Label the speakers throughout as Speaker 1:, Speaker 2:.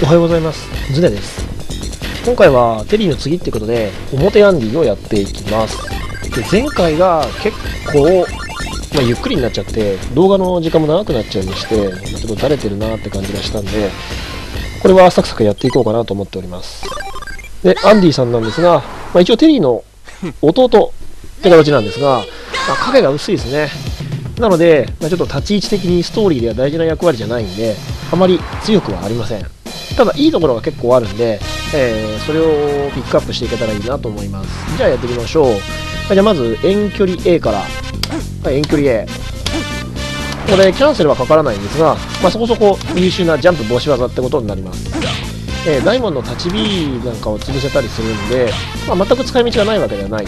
Speaker 1: おはようございます。ズネです。今回はテリーの次ってことで表アンディをやっていきます。で前回が結構、まあ、ゆっくりになっちゃって動画の時間も長くなっちゃいましてちょっとだれてるなって感じがしたんでこれはサクサクやっていこうかなと思っております。でアンディさんなんですが、まあ、一応テリーの弟って形なんですが、まあ、影が薄いですね。なので、まあ、ちょっと立ち位置的にストーリーでは大事な役割じゃないんであまり強くはありません。ただいいところが結構あるんで、えー、それをピックアップしていけたらいいなと思います。じゃあやっていきましょう、じゃあまず遠距離 A から、はい、遠距離 A これキャンセルはかからないんですが、まあ、そこそこ優秀なジャンプ防止技ってことになります。えー、大門の立ち B なんかを潰せたりするんで、まあ、全く使い道がないわけではない。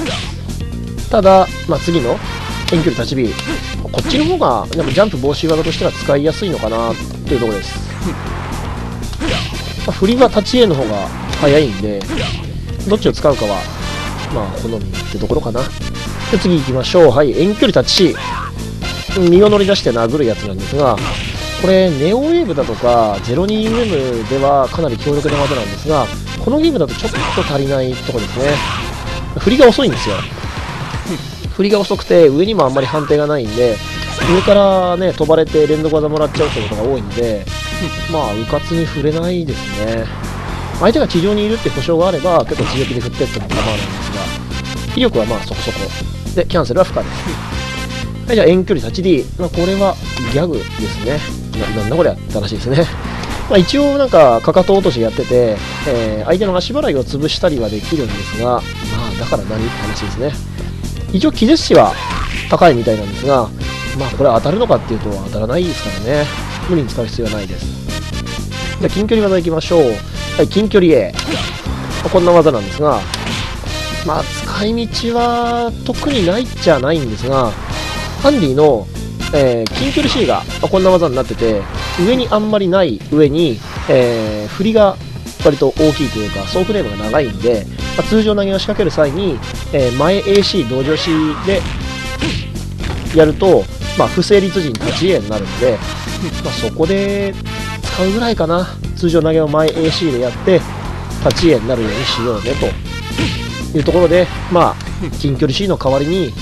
Speaker 1: ただ、まあ、次の遠距離立ち B こっちの方がなんかジャンプ防止技としては使いやすいのかなっていうところです、まあ、振りは立ち A の方が早いんでどっちを使うかはまあ好みってところかな。で次行きましょう。はい遠距離立ち身を乗り出して殴るやつなんですがこれネオウェーブだとか 02UM ではかなり強力な技なんですがこのゲームだとちょっと足りないところですね。振りが遅いんですよ。振りが遅くて上にもあんまり判定がないんで上からね飛ばれて連続技もらっちゃうってことが多いんで まあうかつに振れないですね相手が地上にいるって保証があれば結構強気で振ってっても構わないんですが威力はまあそこそこでキャンセルは不可ですはいじゃあ遠距離 8D、まあ、これはギャグですねななんだこれって話ですね。まあ、一応なんかかかと落としやってて、えー、相手の足払いを潰したりはできるんですが、まあだから何って話ですね。一応気絶死は高いみたいなんですが、まあこれ当たるのかっていうと当たらないですからね。無理に使う必要はないです。じゃあ近距離技いきましょう。はい、近距離 A。まあ、こんな技なんですが、まあ使い道は特にないっちゃないんですが、ハンディのえー、近距離 C がまこんな技になってて、上にあんまりない上に、えー、振りが割と大きいというか、総フレームが長いんで、まあ、通常投げを仕掛ける際に、えー、前 AC 同乗 C でやると、まあ、不成立時に立ち絵になるんで、まあ、そこで使うぐらいかな。通常投げを前 AC でやって、立ち絵になるようにしようねというところで、まあ、近距離 C の代わりに、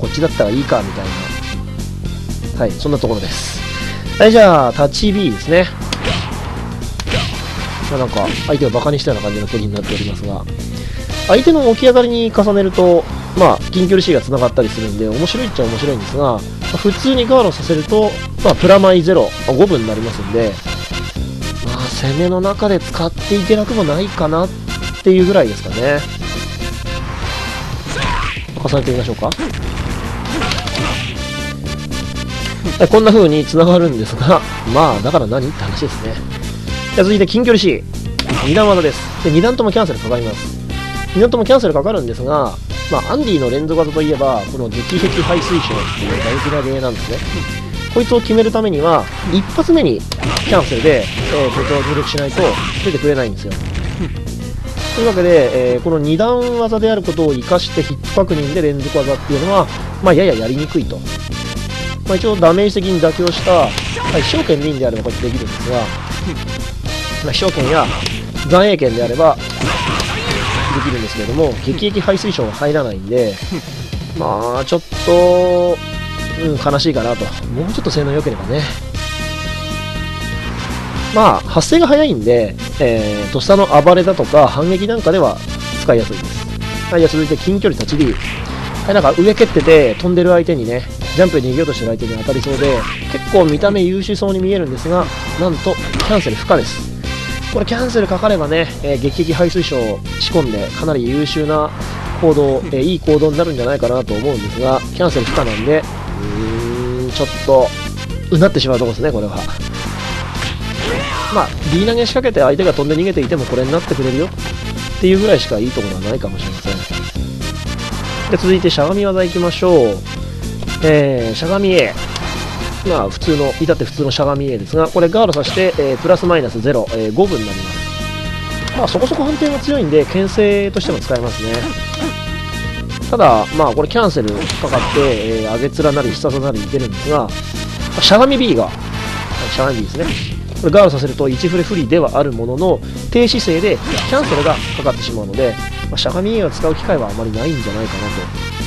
Speaker 1: こっちだったらいいかみたいなはい、そんなところです。はい、じゃあ、タッチ B ですね。まあ、なんか、相手をバカにしたような感じの距離になっておりますが、相手の起き上がりに重ねると、まあ、近距離 C が繋がったりするんで、面白いっちゃ面白いんですが、普通にガードさせると、まあ、プラマイ0、まあ、5分になりますんで、まあ、攻めの中で使っていけなくもないかなっていうぐらいですかね。重ねてみましょうか。こんな風に繋がるんですが、まあ、だから何って話ですね。じゃ続いて近距離 C。2段技です。で、2段ともキャンセルかかります。2段ともキャンセルかかるんですが、まあ、アンディの連続技といえば、この撃壁排水晶っていう大事な芸なんですね。こいつを決めるためには、一発目にキャンセルで、えー、こいつを入力しないと出てくれないんですよ。というわけで、えー、この2段技であることを活かしてヒット確認で連続技っていうのは、まあ、やややりにくいと。まあ、一応ダメージ的に妥協した、はい、証券でいいんであればこうやってできるんですが、まあ、証券や残影券であればできるんですけれども激液排水晶が入らないんで まあちょっと、うん、悲しいかなと。もうちょっと性能良ければね。まあ発生が早いんで、えー、とっさの暴れだとか反撃なんかでは使いやすいです。はい、じゃあ続いて近距離立ち D はい、なんか上蹴ってて飛んでる相手にねジャンプで逃げようとしてる相手に当たりそうで結構見た目優秀そうに見えるんですがなんとキャンセル不可ですこれキャンセルかかればね、えー、撃撃排水晶仕込んでかなり優秀な行動、えー、いい行動になるんじゃないかなと思うんですがキャンセル不可なんでうーんちょっとうなってしまうとこですねこれは。まあ B 投げ仕掛けて相手が飛んで逃げていてもこれになってくれるよっていうぐらいしかいいところはないかもしれません。で続いてしゃがみ技いきましょう。えー、しゃがみ A。まあ、普通の、至って普通のしゃがみ A ですが、これガードさせて、えー、プラスマイナス0、えー、5分になります。まあ、そこそこ判定が強いんで、牽制としても使えますね。ただ、まあ、これキャンセルかかって、えー、上げ面なり、下となりいけるんですが、しゃがみ B が、しゃがみ B ですね。これガードさせると1フレ不利ではあるものの低姿勢でキャンセルがかかってしまうので、まあ、しゃがみ A を使う機会はあまりないんじゃないかなと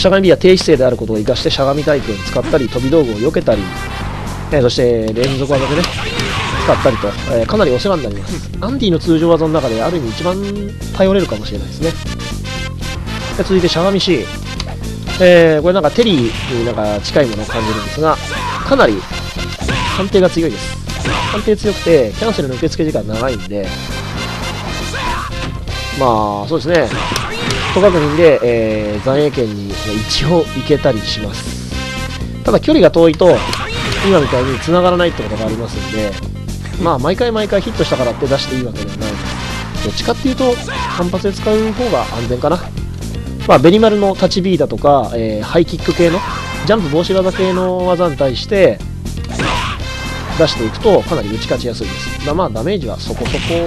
Speaker 1: しゃがみは低姿勢であることを生かしてしゃがみ体験を使ったり飛び道具を避けたり、えそして連続技でね使ったりと、えーかなりお世話になります。アンディの通常技の中である意味一番頼れるかもしれないですね。で続いてしゃがみ C えーこれなんかテリーになんか近いものを感じるんですがかなり判定が強いです。判定強くてキャンセルの受付時間長いんでまあそうですね。と確認で、えー、残影圏に一応行けたりしますただ距離が遠いと今みたいに繋がらないってことがありますんでまあ毎回毎回ヒットしたからって出していいわけではないどっちかっていうと反発で使う方が安全かなまあ、ベニマルの立ち B だとか、えーハイキック系のジャンプ防止技系の技に対して出していくとかなり打ち勝ちやすいです。ま、まダメージはそこそこですね。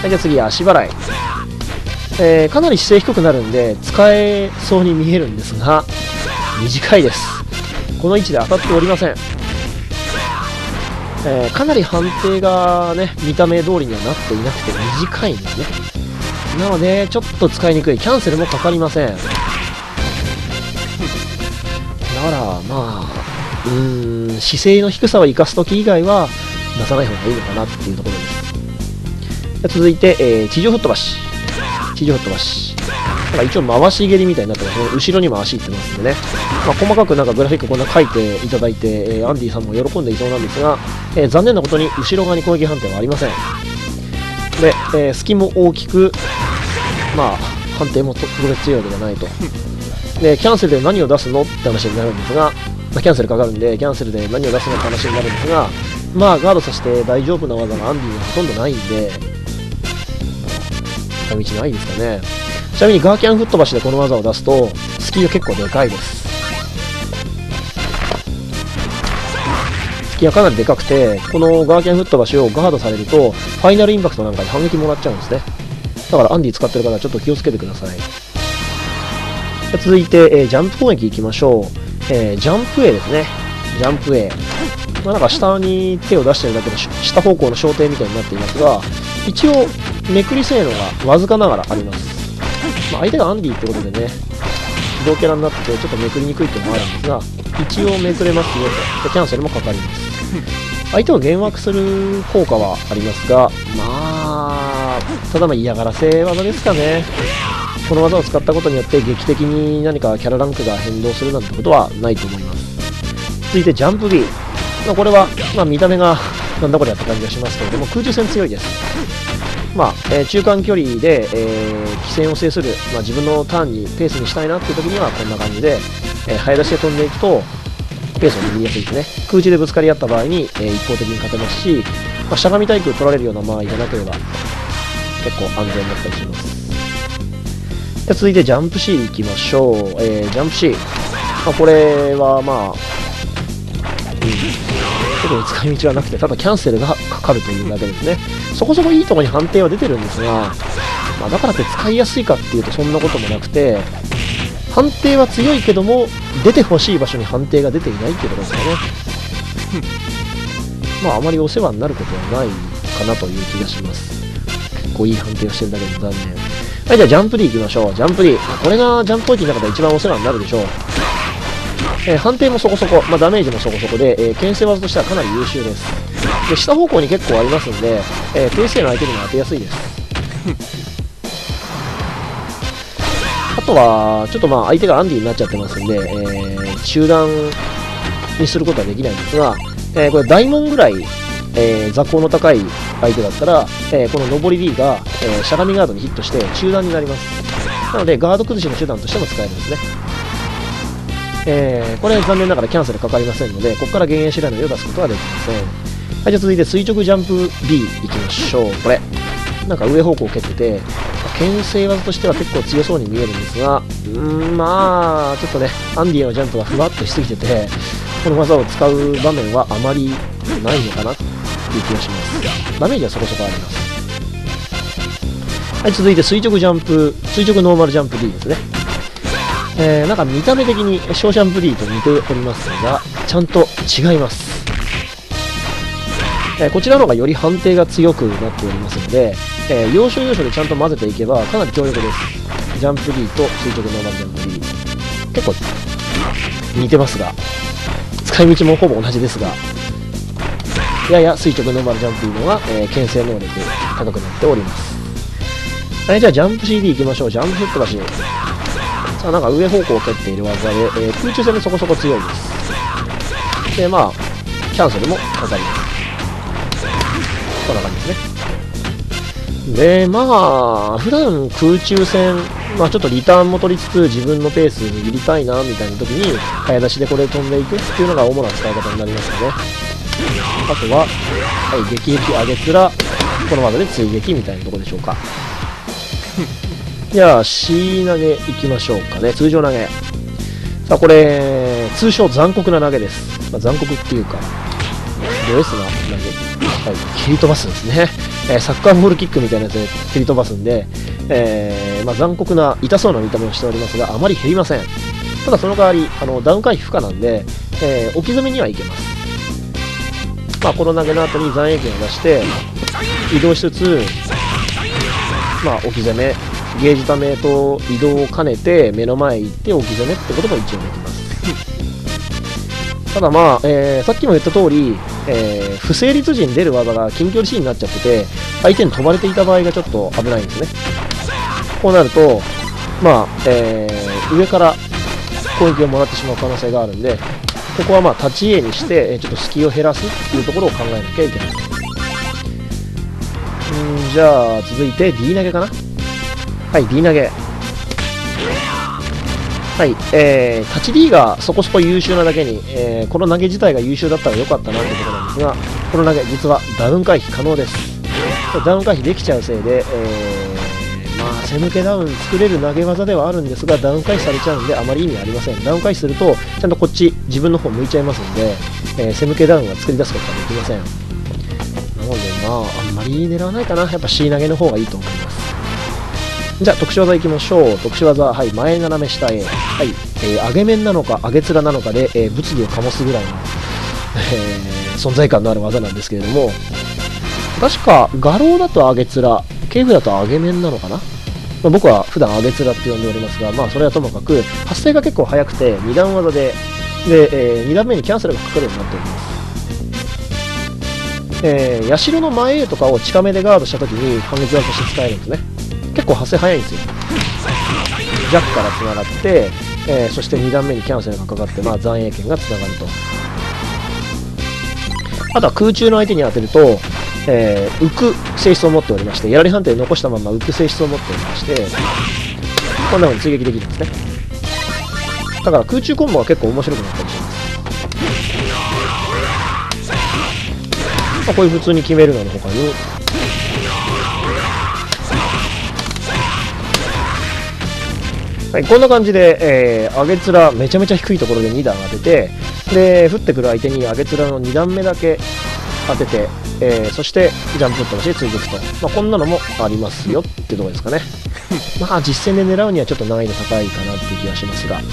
Speaker 1: はい、じゃあ次、足払い。えーかなり姿勢低くなるんで使えそうに見えるんですが短いです。この位置で当たっておりません、えーかなり判定がね見た目通りにはなっていなくて短いんですね。なのでちょっと使いにくい。キャンセルもかかりません。だからまあうーん姿勢の低さを生かす時以外は出さない方がいいのかなっていうところです。続いて、えー地上吹っ飛ばし。地上吹っ飛ばしなんか一応回し蹴りみたいになってますね。後ろにも足いってますんでね、まあ、細かくなんかグラフィックこんな書いていただいて、えーアンディさんも喜んでいそうなんですが、えー残念なことに後ろ側に攻撃判定はありません。で、えー隙も大きくまあ判定も特別強いわけじゃないと。でキャンセルで何を出すのって話になるんですが、まあキャンセルかかるんでキャンセルで何を出すのって話になるんですがまあガードさせて大丈夫な技がアンディにはほとんどないんで道ないですかね。ちなみにガーキャン吹っ飛ばしでこの技を出すとスキーが結構でかいです。スキーがかなりでかくてこのガーキャン吹っ飛ばしをガードされるとファイナルインパクトなんかで反撃もらっちゃうんですね。だからアンディ使ってる方はちょっと気をつけてください。続いて、えージャンプ攻撃いきましょう、えージャンプ A ですね。ジャンプ A まあ、なんか下に手を出してるだけで下方向の焦点みたいになっていますが一応めくり性能がわずかながらあります、まあ、相手がアンディってことでね自動キャラになっててちょっとめくりにくいっていうのもあるんですが一応めくれますよと。キャンセルもかかります。相手を幻惑する効果はありますがまあただまあ嫌がらせ技ですかね。この技を使ったことによって劇的に何かキャラランクが変動するなんてことはないと思います。続いてジャンプ B まあ、これは、まあ、見た目がなんだこれやって感じがしますけれども空中戦強いです、まあえー中間距離で、えー、棋戦を制する、まあ、自分のターンにペースにしたいなっていう時にはこんな感じで、えー早出しで飛んでいくとペースを握りやすいですね。空中でぶつかり合った場合に、えー一方的に勝てますし、まあ、しゃがみ対空取られるような間合いじゃなければ結構安全だったりします。で続いてジャンプ C いきましょう、えージャンプ C、まあ、これはまあ特に使い道はなくてただキャンセルがかかるというだけですね。そこそこいいとこに判定は出てるんですが、まあ、だからって使いやすいかっていうとそんなこともなくて判定は強いけども出てほしい場所に判定が出ていないっていうことですかね。まああまりお世話になることはないかなという気がします。結構いい判定をしてるだけで残念。はいじゃあジャンプ D いきましょう。ジャンプ D これがジャンプ攻撃の中で一番お世話になるでしょう。えー判定もそこそこ、まあ、ダメージもそこそこで、えー、牽制技としてはかなり優秀です。で下方向に結構ありますんで、えー、低姿勢の相手にも当てやすいです。あとはちょっとまあ相手がアンディになっちゃってますんで、えー中断にすることはできないんですが、えーこれ大門ぐらい、えー座高の高い相手だったら、えーこの上り D が、えーしゃがみガードにヒットして中断になります。なのでガード崩しの手段としても使えるんですね。えーこれ残念ながらキャンセルかかりませんので、ここから幻影白のを出すことはできません。はい、じゃあ続いて垂直ジャンプ B いきましょう。これ。なんか上方向蹴ってて、牽制技としては結構強そうに見えるんですが、うーん、まあ、ちょっとね、アンディのジャンプがふわっとしすぎてて、この技を使う場面はあまりないのかなという気がします。ダメージはそこそこあります。はい、続いて垂直ジャンプ、垂直ノーマルジャンプ D ですね。えーなんか見た目的にショーシャンプ D と似ておりますが、ちゃんと違います。えー、こちらの方がより判定が強くなっておりますので、えー、要所要所でちゃんと混ぜていけばかなり強力ですジャンプ D と垂直ノーマルジャンプ D 結構似てますが使い道もほぼ同じですがやや垂直ノーマルジャンプ D のが、えー、牽制能力高くなっておりますはい、じゃあジャンプ CD 行きましょう。ジャンプフットバシ。さあ、なんか上方向を蹴っている技で、えー、空中戦でそこそこ強いです。で、まあ、キャンセルもかかります。こんな感じですね。で、まあ、普段空中戦、まあちょっとリターンも取りつつ自分のペース握りたいな、みたいな時に、早出しでこれ飛んでいくっていうのが主な使い方になりますので、あとは、はい、撃撃上げつら、この技で追撃みたいなところでしょうか。じゃあ、C 投げいきましょうかね。通常投げ。さあ、これ、通称残酷な投げです。まあ、残酷っていうか、ド S な投げ。はい、蹴り飛ばすんですね。えー、サッカーボールキックみたいなやつで蹴り飛ばすんで、えー、まあ、残酷な、痛そうな見た目をしておりますが、あまり減りません。ただその代わり、あのダウン回避不可なんで、えー、置き攻めにはいけます。まあ、この投げの後に残影剣を出して、移動しつつ、まあ、置き攻め、ゲージためと移動を兼ねて目の前行って置き攻めってことも一応できます。ただまあ、えー、さっきも言った通り、えー、不成立時に出る技が近距離 C になっちゃってて、相手に飛ばれていた場合がちょっと危ないんですね。こうなると、まあ、えー、上から攻撃をもらってしまう可能性があるんで、ここはまあ立ち絵にして、ちょっと隙を減らすっていうところを考えなきゃいけない。んじゃあ、続いて D 投げかなはい、D 投げ。はい、えー、立ち D がそこそこ優秀なだけに、えー、この投げ自体が優秀だったらよかったなというとなんですが、この投げ、実はダウン回避可能です。ダウン回避できちゃうせいで、えー、まあ、背抜けダウン作れる投げ技ではあるんですが、ダウン回避されちゃうんで、あまり意味ありません。ダウン回避すると、ちゃんとこっち、自分の方向いちゃいますんで、えー、背抜けダウンは作り出すことができません。なので、まあ、あんまり狙わないかな。やっぱ C 投げの方がいいと思います。じゃあ特殊技いきましょう。特殊技、はい、前斜め下へ。はい、えー、上げ面なのか上げ面なのかで、えー、物理を醸すぐらいの、えー、存在感のある技なんですけれども、確か画廊だと上げ面、警部だと上げ面なのかな、まあ、僕は普段上げ面って呼んでおりますが、まあそれはともかく、発生が結構早くて、2段技で、で、えー、2段目にキャンセルがかかるようになっております。えー、社の前へとかを近めでガードした時に反撃技として使えるんですね。結構発生早いんですよ。ジャックからつながって、えー、そして2段目にキャンセルがかかって、まあ、残影剣がつながると。あとは空中の相手に当てると、えー、浮く性質を持っておりましてやられ判定残したまま浮く性質を持っておりましてこんな風に追撃できるんですね。だから空中コンボは結構面白くなったりします。まあ、こういう普通に決めるのの他にはい、こんな感じで、えー、上げ面めちゃめちゃ低いところで2段当てて、で、降ってくる相手に上げ面の2段目だけ当てて、えー、そしてジャンプットをして追撃と、まあ、こんなのもありますよってとこですかね。まあ実戦で狙うにはちょっと難易度高いかなっていう気がしますが。はい、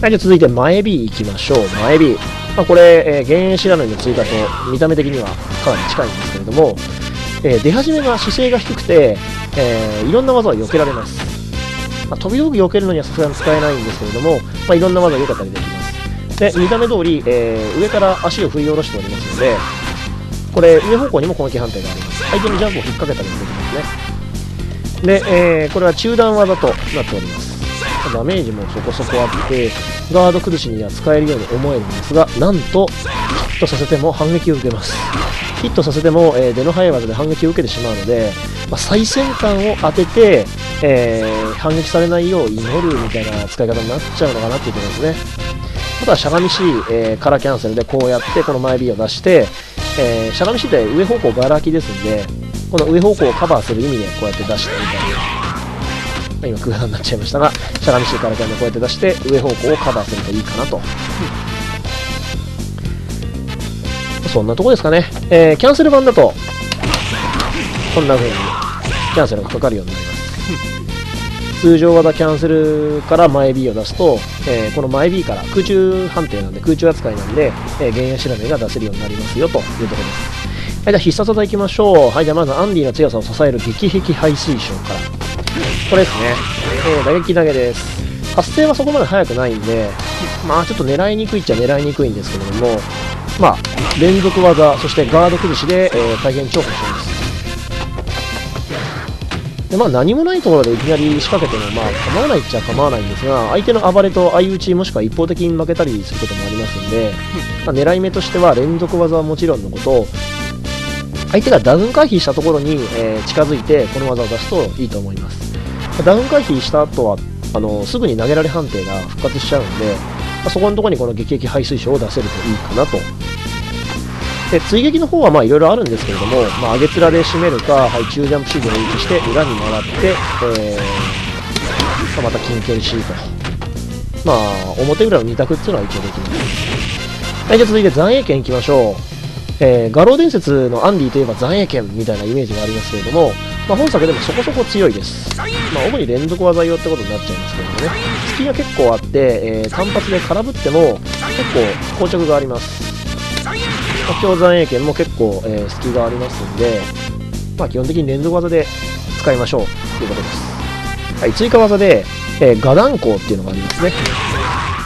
Speaker 1: じゃあ続いて前 B 行きましょう。前 B。まあ、これ、えー、減塩白のの追加と見た目的にはかなり近いんですけれども、えー、出始めが姿勢が低くて、えー、いろんな技を避けられます。まあ、飛び道具避けるのにはさすがに使えないんですけれども、まあ、いろんな技が良かったりできます。で、見た目通り、えー、上から足を振り下ろしておりますので、これ、上方向にも攻撃判定があります。相手にジャンプを引っ掛けたりもできますね。で、えー、これは中段技となっております。ダメージもそこそこあって、ガード苦しには使えるように思えるんですが、なんと、ヒットさせても反撃を受けます。ヒットさせても、えー、出の速い技で反撃を受けてしまうので、まあ、最先端を当てて、えー、反撃されないよう祈るみたいな使い方になっちゃうのかなっていうところですね。あとはしゃがみ C、えー、カラキャンセルでこうやってこの前 B を出して、えー、しゃがみ C って上方向ばら空きですんで、この上方向をカバーする意味でこうやって出してみたいな。ま、今空欄になっちゃいましたが、しゃがみ C からキャンでこうやって出して上方向をカバーするといいかなと。そんなとこですかね。えー、キャンセル版だと、こんな風にキャンセルがかかるようになります。通常技キャンセルから前 B を出すと、えー、この前 B から空中判定なんで空中扱いなんで、えー、原野調べが出せるようになりますよというところです。じゃあ必殺技いきましょう。はい、じゃあまずアンディの強さを支える激壁排水晶から。これですね。えー、打撃投げです。発生はそこまで速くないんで、まあちょっと狙いにくいっちゃ狙いにくいんですけれども、まあ、連続技、そしてガード崩しで、えー、大変重宝しています。でまあ、何もないところでいきなり仕掛けても、まあ、構わないっちゃ構わないんですが、相手の暴れと相打ちもしくは一方的に負けたりすることもありますんで、まあ、狙い目としては連続技はもちろんのこと、相手がダウン回避したところに、えー、近づいてこの技を出すといいと思います。ダウン回避した後はあのすぐに投げられ判定が復活しちゃうんで、まあ、そこのところにこの撃撃排水晶を出せるといいかなとで追撃の方はまあいろいろあるんですけれども、まあ、上げ面で締めるか、はい、中ジャンプシードを打ちして裏に回って、えー、また近距離シートまあ表裏の2択っていうのは一応できますはいじゃあ続いて残影剣いきましょうえー、画廊伝説のアンディといえば残影剣みたいなイメージがありますけれども、まあ、本作でもそこそこ強いです。まあ、主に連続技用ってことになっちゃいますけれどもね、隙が結構あって、えー、単発で空振っても結構硬直があります。強残影剣も結構、えー、隙がありますんで、まあ、基本的に連続技で使いましょうということです。はい、追加技で、えー、画弾光っていうのがありますね。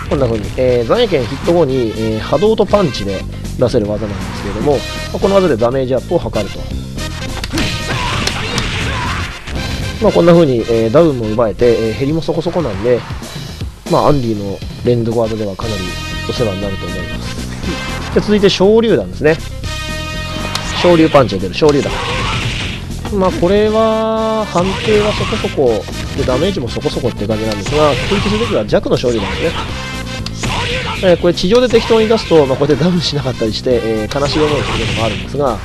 Speaker 1: こんな風に、えー、残影剣ヒット後に、えー、波動とパンチで出せる技なんですけれども、まあ、この技でダメージアップを図ると。まあ、こんな風に、えー、ダウンも奪えて、えー、減りもそこそこなんで、まあ、アンディの連続技ではかなりお世話になると思います。で続いて昇竜弾ですね。昇竜パンチが出る昇竜弾まあこれは判定はそこそこ。でダメージもそこそこって感じなんですが空気すべきは弱の昇竜弾ですね。えー、これ地上で適当に出すと、まあ、こうやってダウンしなかったりして、えー、悲しい思いをすることもあるんですが、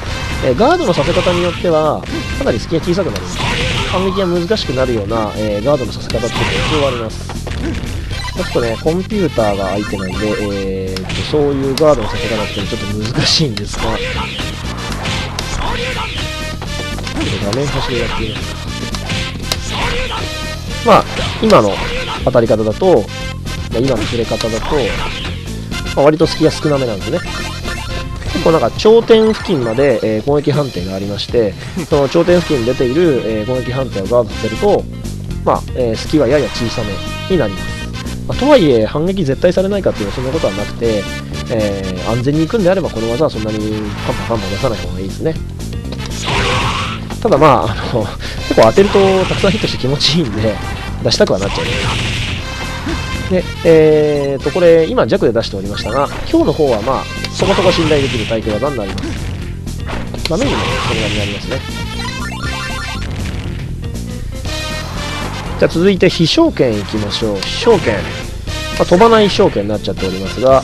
Speaker 1: えー、ガードのさせ方によってはかなり隙が小さくなる反撃が難しくなるような、えーガードのさせ方っていうのが一応あります。ちょっとね、コンピューターが相手なんで、えー、とそういうガードのさせ方ってちょっと難しいんですが、画面端でやってみます。まあ、今の当たり方だと、まあ、今の触れ方だと、まあ、割と隙が少なめなんですね。結構なんか頂点付近まで、えー、攻撃判定がありまして、その頂点付近に出ている、えー、攻撃判定をガードさせると、まあ、えー、隙はやや小さめになります。まあ、とはいえ反撃絶対されないかっていうのはそんなことはなくて、えー、安全に行くんであればこの技はそんなにカンパカンパン出さない方がいいですねただまああの 結構当てるとたくさんヒットして気持ちいいんで出したくはなっちゃうで、えーと、これ、今弱で出しておりましたが、今日の方はまあ、そこそこ信頼できる対空技になります。ダメにもそれなりになりますね。じゃあ続いて飛翔剣いきましょう。飛翔剣。まあ、飛ばない飛翔剣になっちゃっておりますが、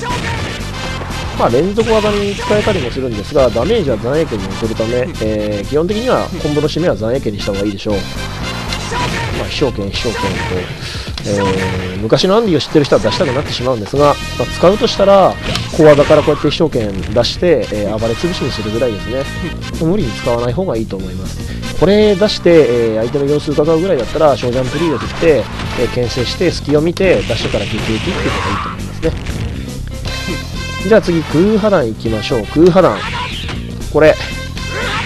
Speaker 1: まあ、連続技に使えたりもするんですが、ダメージは残影剣に劣るため、えー、基本的にはコンボの締めは残影剣にした方がいいでしょう。まあ、飛翔剣、飛翔剣と、えー、昔のアンディを知ってる人は出したくなってしまうんですが、まあ、使うとしたら、小技からこうやって飛翔剣出して、えー、暴れ潰しにするぐらいですね。無理に使わない方がいいと思います。これ出して、えー、相手の様子を伺うぐらいだったら、小ジャンプリード振って、えー、牽制して隙を見て出してから撃撃っていうのがいいと思いますね。じゃあ次空波弾いきましょう。空波弾これ。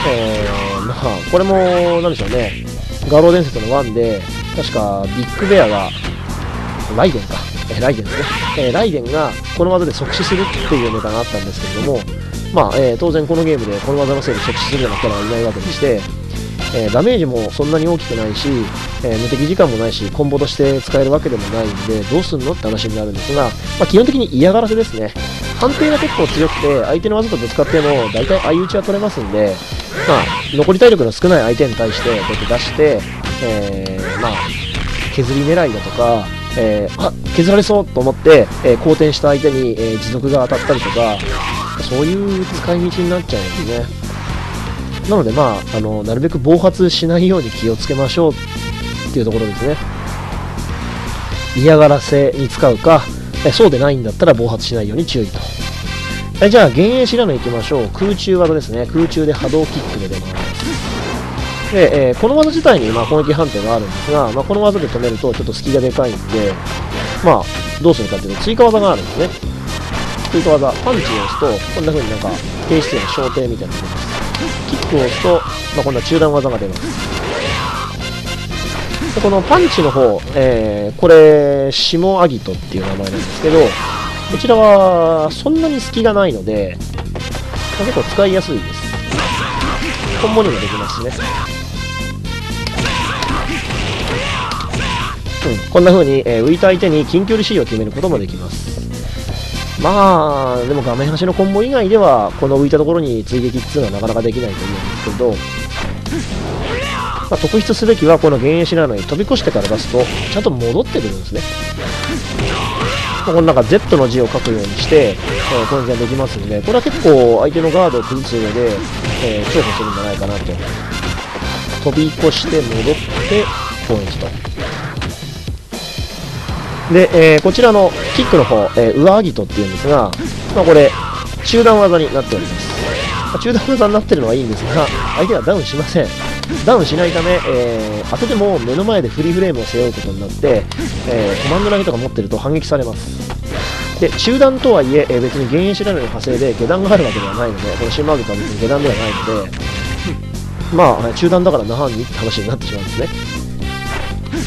Speaker 1: えー、まあこれも何でしょうね画廊伝説の1で確かビッグベアがライデンか、え、ライデンですね、えー、ライデンがこの技で即死するっていうネタがあったんですけれどもまあ、えー、当然このゲームでこの技のせいで即死するようなキャラはいないわけでしてえー、ダメージもそんなに大きくないし、えー、無敵時間もないし、コンボとして使えるわけでもないんで、どうすんのって話になるんですが、まあ、基本的に嫌がらせですね。判定が結構強くて、相手の技とぶつかっても、大体相打ちは取れますんで、まあ、残り体力の少ない相手に対して、こうやって出して、えー、まあ、削り狙いだとか、えー、あ削られそうと思って、えー、好転した相手に、えー、持続が当たったりとか、そういう使い道になっちゃうんですね。なので、まあ、あのなるべく暴発しないように気をつけましょうっていうところですね。嫌がらせに使うか、えそうでないんだったら暴発しないように注意と。えじゃあ、幻影知らぬいきましょう。空中技ですね。空中で波動キックで出ます。で、えー、この技自体にまあ攻撃判定があるんですが、まあ、この技で止めるとちょっと隙がでかいんで、まあ、どうするかっていうと追加技があるんですね。追加技、パンチを押すと、こんな風になんか、低姿勢の焦点みたいなのが出ます。キックを押すと、まあ、今度は中段技が出ますこのパンチの方、えー、これ下アギトっていう名前なんですけどこちらはそんなに隙がないので、結構使いやすいです。コンボにもできますね。うん、こんな風に、えー、浮いた相手に近距離 C を決めることもできます。まあ、でも画面端のコンボ以外では、この浮いたところに追撃っていうのはなかなかできないと思うんですけど、まあ、特筆すべきはこの幻影知らない飛び越してから出すと、ちゃんと戻ってくるんですね。このなんか Z の字を書くようにして、えー、攻撃ができますんで、これは結構相手のガードを崩す上で、えー、重宝するんじゃないかなと。飛び越して戻って攻撃と。で、えー、こちらのキックの方、えー、上アギトっていうんですが、まあ、これ、中段技になっております。ま、中段技になってるのはいいんですが、相手はダウンしません。ダウンしないため、えー、当てても目の前でフリーフレームを背負うことになって、えー、コマンド投げとか持ってると反撃されます。で、中段とはいえ、えー、別に幻影知らないの派生で下段があるわけではないので、このシンマーグとは別に下段ではないので、まあ、中段だから那覇にって話になってしまうんですね。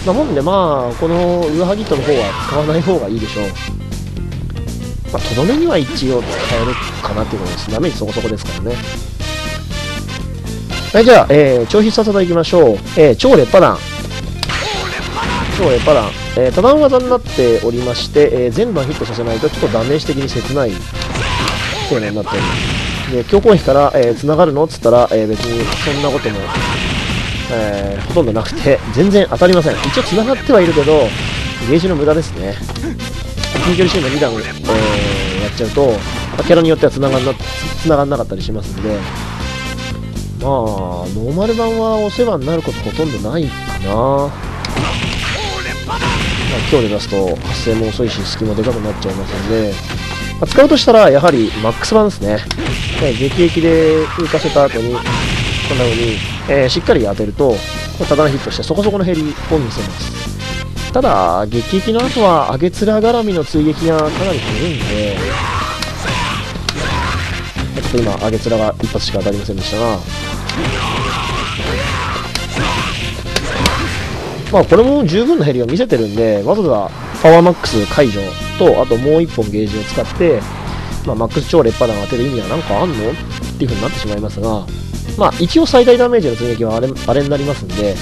Speaker 1: なもんでまあこのウーハギットの方は使わない方がいいでしょうまあとどめには一応使えるかなっていうことですダメージそこそこですからねはいじゃあ、えー、超必殺技いきましょう、えー、超劣化弾超劣化弾、えー、多段技になっておりまして、えー、全番ヒットさせないとちょっとダメージ的に切ない。性能になっております。で強攻撃から、えー、繋がるの？っつったら、えー、別にそんなこともえー、ほとんどなくて、全然当たりません。一応繋がってはいるけど、ゲージの無駄ですね。近距離シーンの2段、えー、やっちゃうと、キャラによっては繋がんな繋がんなかったりしますんで、まあ、ノーマル版はお世話になることほとんどないかな。まあ、今日で出すと発生も遅いし、隙もでかくなっちゃいますんで、まあ、使うとしたら、やはりマックス版ですね。撃撃で浮かせた後に、こんな風に、えー、しっかり当てると、ただのヒットしてそこそこの減りを見せます。ただ、撃撃の後は上げ面絡みの追撃がかなり減るんで、ちょっと今、上げ面が一発しか当たりませんでしたが、まあこれも十分な減りを見せてるんで、わざわざパワーマックス解除と、あともう1本ゲージを使って、まあ、マックス超劣化弾を当てる意味は何かあんの？っていう風になってしまいますが、まあ、一応最大ダメージの追撃はあれあれになりますんで、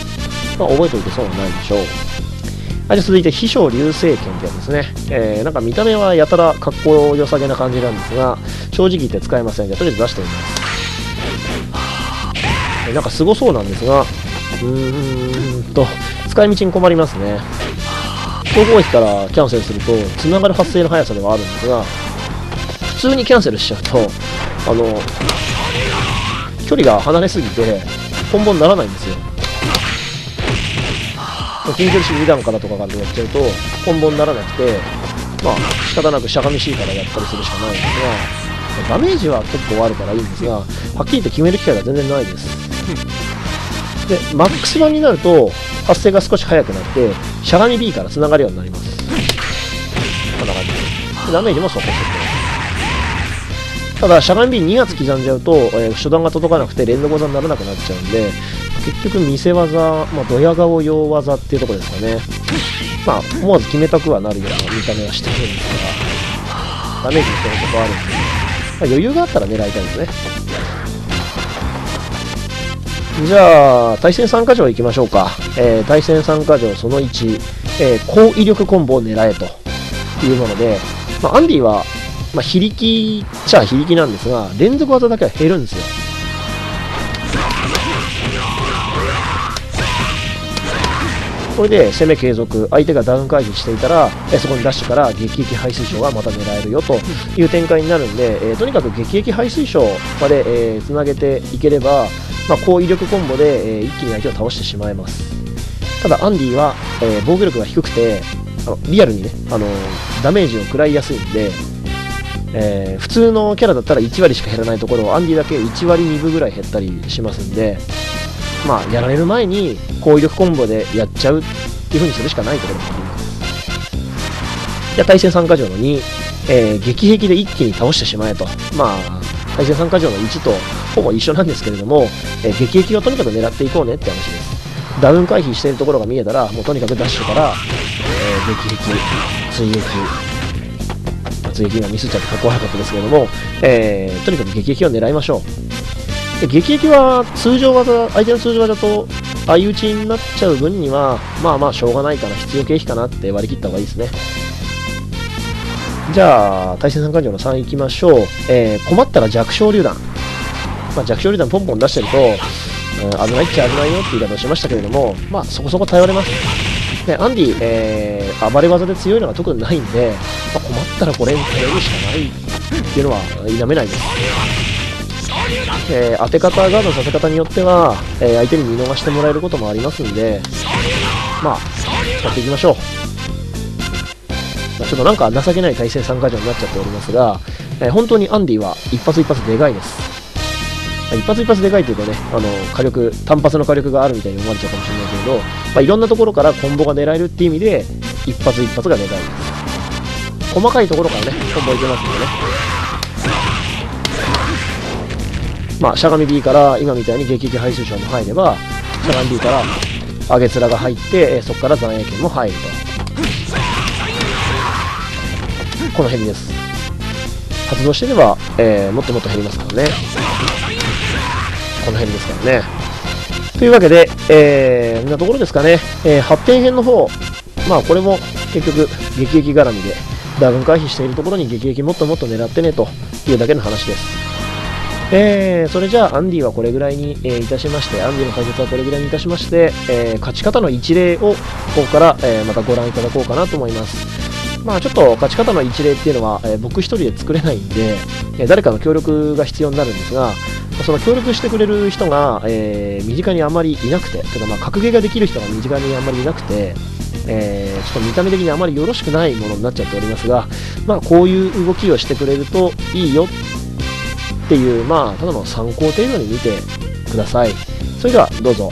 Speaker 1: まあ、覚えておいて損はないでしょう。はい、じゃ続いて、飛翔流星剣ってやつですね。えー、なんか見た目はやたらかっこよさげな感じなんですが、正直言って使えませんじゃとりあえず出してみます。なんかすごそうなんですが、うーんと、使い道に困りますね。高攻撃からキャンセルすると、繋がる発生の速さではあるんですが、普通にキャンセルしちゃうと、あの、距離が離れすぎて、コンボにならないんですよ。近距離式2段からとかからやっちゃうと、コンボにならなくて、まあ、仕方なくしゃがみ C からやったりするしかないんですが、ダメージは結構あるからいいんですが、はっきり言って決める機会が全然ないです。で、マックス版になると、発生が少し速くなって、しゃがみ B から繋がるようになります。こんな感じで。ダメージもそこそこ。ただ、しゃがみ B2 発刻んじゃうと、えー、初段が届かなくて連続技にならなくなっちゃうんで、結局見せ技、まあ、ドヤ顔用技っていうところですかね。まあ、思わず決めたくはなるような見た目はしてるんですが、ダメージのそこそこあるんで、まあ、余裕があったら狙いたいですね。じゃあ、対戦参加条行きましょうか。えー、対戦参加条その1、えー、高威力コンボを狙えというもので、まあ、アンディはまあ、非力っちゃ非力なんですが、連続技だけは減るんですよ。これで攻め継続、相手がダウン回避していたら、えそこにダッシュから撃撃排水晶がまた狙えるよという展開になるんで、え、とにかく撃撃排水晶まで、えー、つなげていければ、まあ、高威力コンボで、え、一気に相手を倒してしまえます。ただ、アンディは、え防御力が低くて、あのリアルにね、あのダメージを食らいやすいんで、えー、普通のキャラだったら1割しか減らないところをアンディだけ1割2分ぐらい減ったりしますんで、まあ、やられる前に攻撃力コンボでやっちゃうっていう風にするしかないところもあります。じゃあ対戦参加条の2、えー、撃壁で一気に倒してしまえと。まあ、対戦参加条の1とほぼ一緒なんですけれども、えー、撃撃をとにかく狙っていこうねって話です。ダウン回避しているところが見えたら、もうとにかくダッシュから、えー、撃撃、追撃、追撃がミスっちゃってかっこ悪かったですけれども、えー、とにかく撃撃を狙いましょう。で撃撃は通常技、相手の通常技と相打ちになっちゃう分には、まあまあしょうがないから必要経費かなって割り切った方がいいですね。じゃあ、対戦参加条の3いきましょう。えー、困ったら弱小榴弾。まあ、弱小榴弾ポンポン出してると、うん、危ないっちゃ危ないよって言い方をしましたけれども、まあ、そこそこ頼れます。で、アンディ、えー、暴れ技で強いのが特にないんで、まあ、困ったらこれに頼るしかないっていうのは否めないです。えー、当て方、ガードさせ方によっては、えー、相手に見逃してもらえることもありますんで、まあ、使っていきましょう。ま、ちょっとなんか情けない対戦参加条になっちゃっておりますが、えー、本当にアンディは一発一発でかいです。一発一発でかいというとね、あの火力、単発の火力があるみたいに思われちゃうかもしれないけど、まあ、いろんなところからコンボが狙えるっていう意味で、一発一発がでかい。細かいところからね、コンボいけますんでね。まあ、しゃがみ B から今みたいに撃撃排水車も入れば、しゃがみ B から上げ面が入って、えそこから残影剣も入ると。この辺です。発動してれば、えー、もっともっと減りますからね。この辺ですからね。というわけで、えー、んなところですかね。えー、発展編の方、まあこれも結局、撃撃絡みで、ダウン回避しているところに撃撃もっともっと狙ってねというだけの話です。えー、それじゃあ、アンディはこれぐらいに、えー、いたしまして、アンディの解説はこれぐらいにいたしまして、えー、勝ち方の一例を、ここから、えまたご覧いただこうかなと思います。まあちょっと勝ち方の一例っていうのは、え僕一人で作れないんで、え誰かの協力が必要になるんですが、その協力してくれる人が、え、身近にあまりいなくて、というかまあ格ゲーができる人が身近にあまりいなくて、えー、ちょっと見た目的にあまりよろしくないものになっちゃっておりますが、まあ、こういう動きをしてくれるといいよっていう、まあ、ただの参考程度に見てください。それでは、どうぞ。